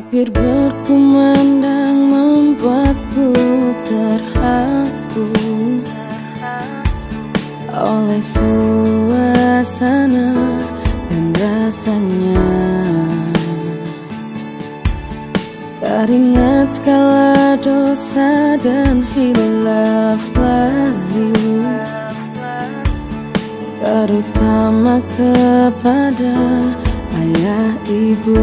Takbir berkumandang membuatku terharu Oleh suasana dan rasanya. Teringat segala dosa dan hilaf lalu Terutama kepada ayah ibu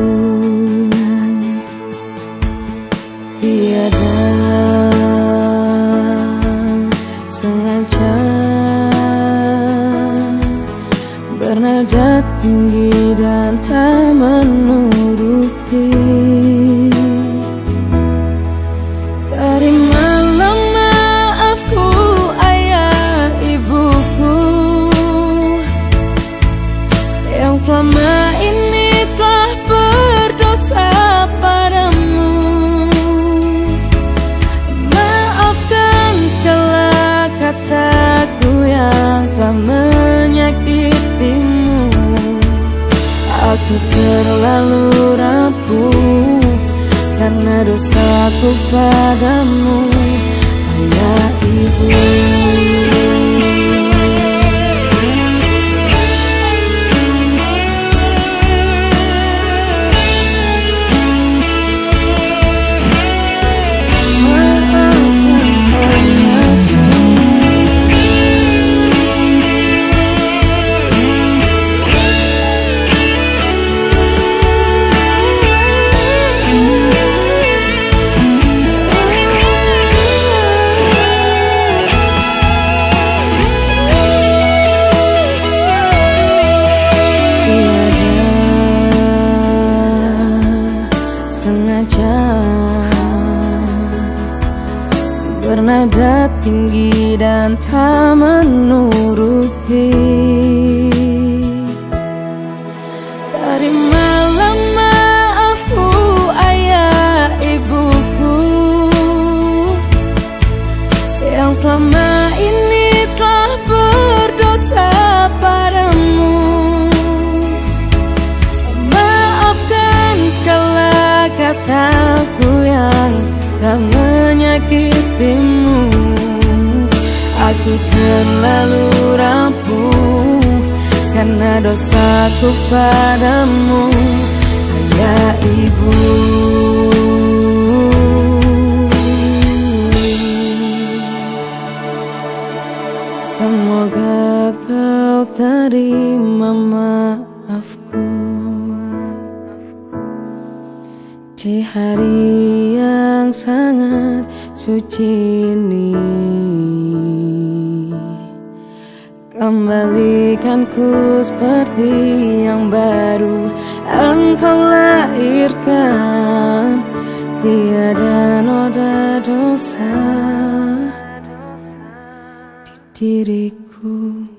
Tiada sengaja Bernada tinggi dan tak menuruti Aku terlalu rapuh Karena dosaku padamu. Ayah ibu sengaja. Bernada tinggi dan tak menuruti. Terimalah maafku ayah ibuku Yang selama dosaku padamu Ayah ibu. Semoga kau terima maafku. Di hari yang sangat suci ini Kembalikanku seperti yang baru. Engkau lahirkan. Tiada noda dosa di diriku